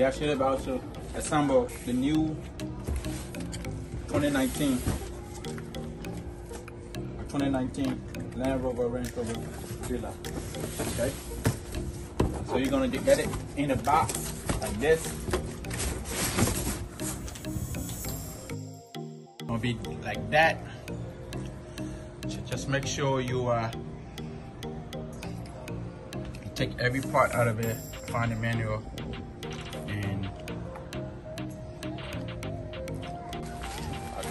we actually about to assemble the new 2019 2019 Land Rover Range Rover Velar. Okay. So you're gonna get it in a box like this. Gonna be like that. Just make sure you uh you take every part out of it, find the manual,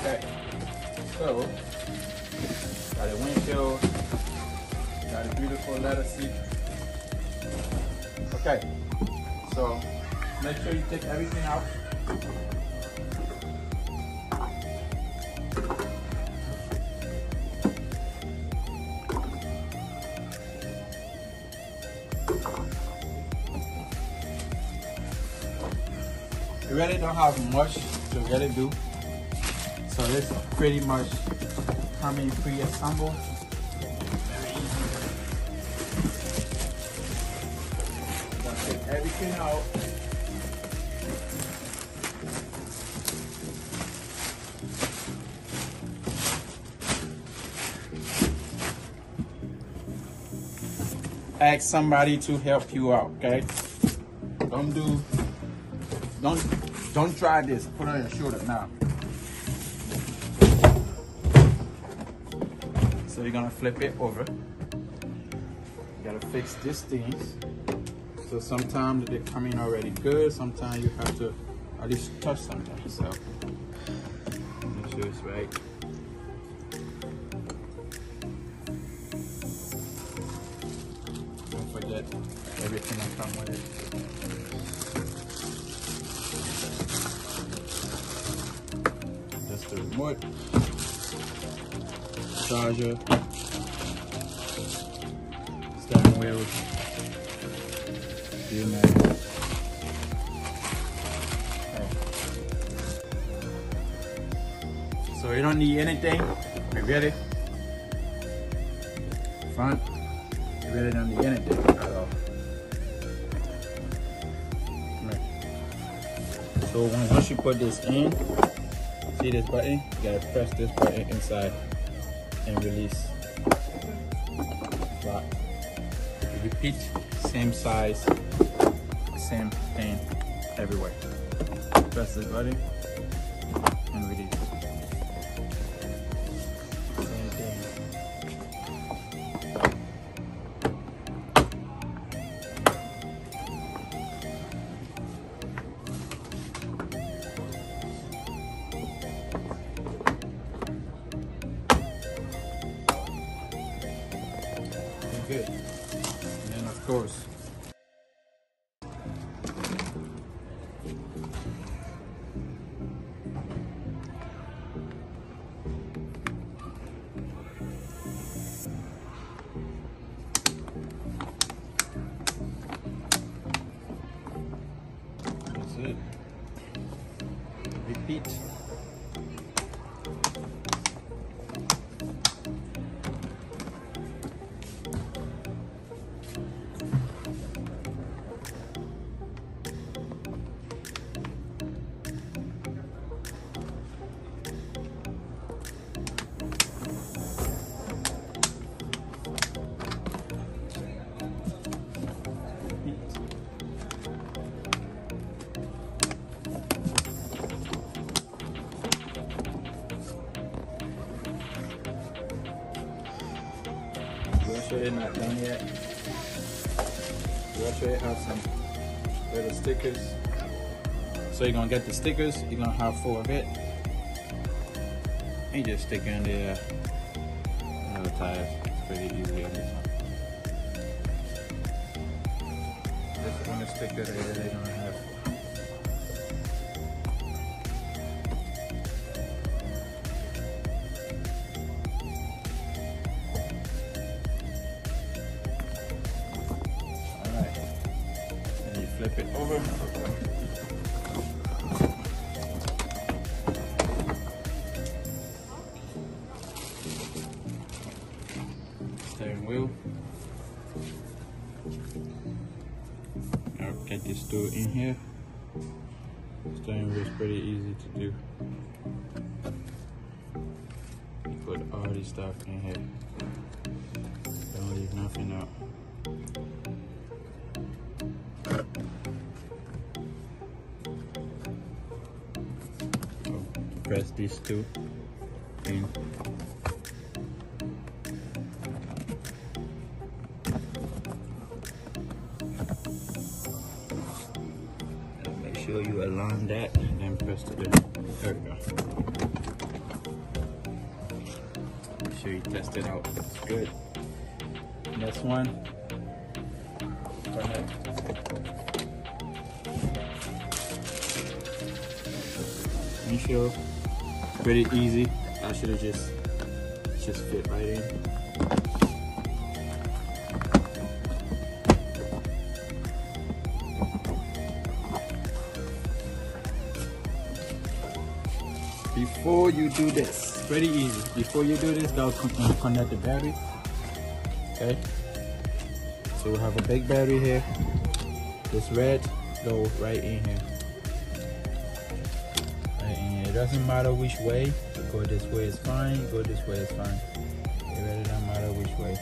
okay. So got a windshield, got a beautiful leather seat. Okay, so make sure you take everything out. You really don't have much to really do. So it's pretty much pre-assemble. Very easy. Gonna take everything out. Ask somebody to help you out, okay? Don't do, don't, don't try this. Put on your shoulder now. So you're gonna flip it over. You gotta fix these things. So sometimes they come in already good. Sometimes you have to at least touch something. So make sure it's right. Don't forget everything that come with it. Remote charger, steering wheel. So you don't need anything. You ready? Front. You really don't need anything at all. Right. So once you put this in, see this button? You gotta press this button inside and release. But repeat, same size, same thing everywhere. Press this button and release. Course, that's it. Repeat. It's not done yet. Sure it has some little stickers. So you're gonna get the stickers, you're gonna have four of it. And you just stick in there. Another tires, pretty easy on this one. This one is sticker that they're gonna have. Flip it over. Steering wheel. I'll get this door in here. Steering wheel is pretty easy to do. Put all this stuff in here. Don't leave nothing out. Press these two in. Make sure you align that and then press the There we go. Make sure you test it out. It's good. Next one. Connect. Make sure pretty easy. I should have just just fit right in. Before you do this, pretty easy. Before you do this, con- connect the battery. Okay. So we have a big battery here. This red go right in here. Doesn't matter which way. Go this way is fine. Go this way is fine. It really don't matter which way.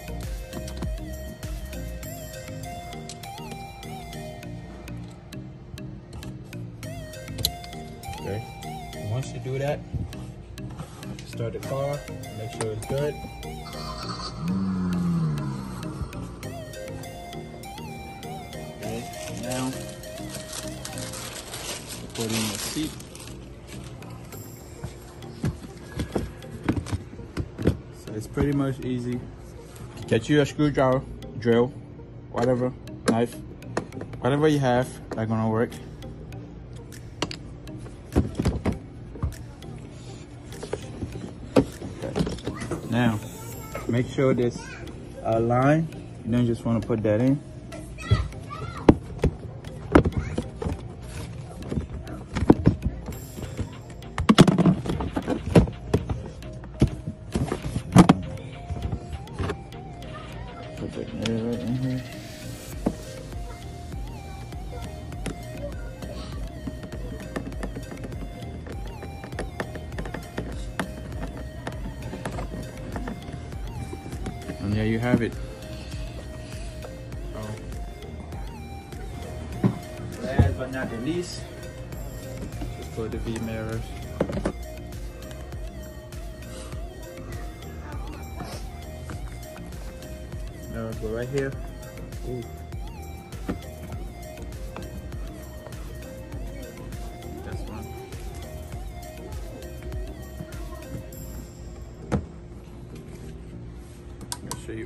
Okay. Once you do that, start the car. Make sure it's good. Okay. Now, put in the seat. Pretty much easy. Get you a screwdriver, drill, whatever, knife, whatever you have, that's gonna work. Okay. Now, make sure this uh, line, you don't just want to put that in. Mm-hmm. And there you have it. Oh. Last but not the least, just put the V mirrors. Mirrors go right here. Ooh.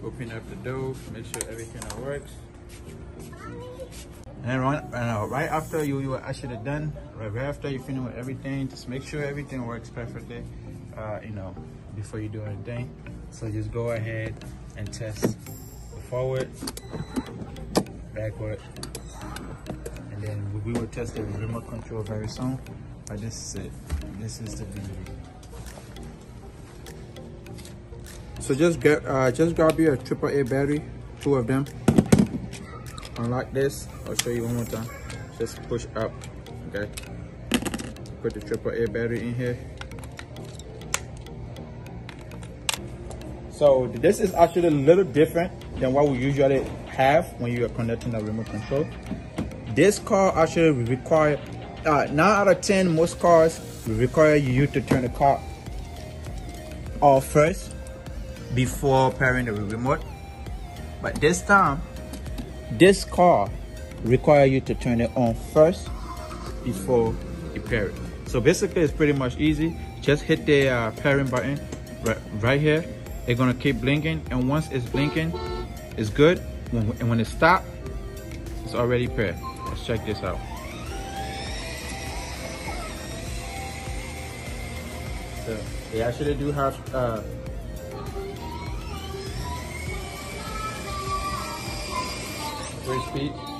Open up the door, make sure everything works. And right, uh, right after you, you are actually done, right, right after you finish with everything, just make sure everything works perfectly, uh, you know, before you do anything. So just go ahead and test forward, backward, and then we will test the remote control very soon. But this is it. This is the video. So just get uh, just grab your triple A battery, two of them. Unlock this. I'll show you one more time. Just push up. Okay. Put the triple A battery in here. So this is actually a little different than what we usually have when you are connecting a remote control. This car actually require uh, nine out of ten most cars require you to turn the car off first before pairing the remote. But this time, this car require you to turn it on first before you pair it. So basically, it's pretty much easy. Just hit the uh, pairing button right, right here. It's gonna keep blinking, and once it's blinking, it's good. When, and when it stops, it's already paired. Let's check this out. So they actually do have uh, three speed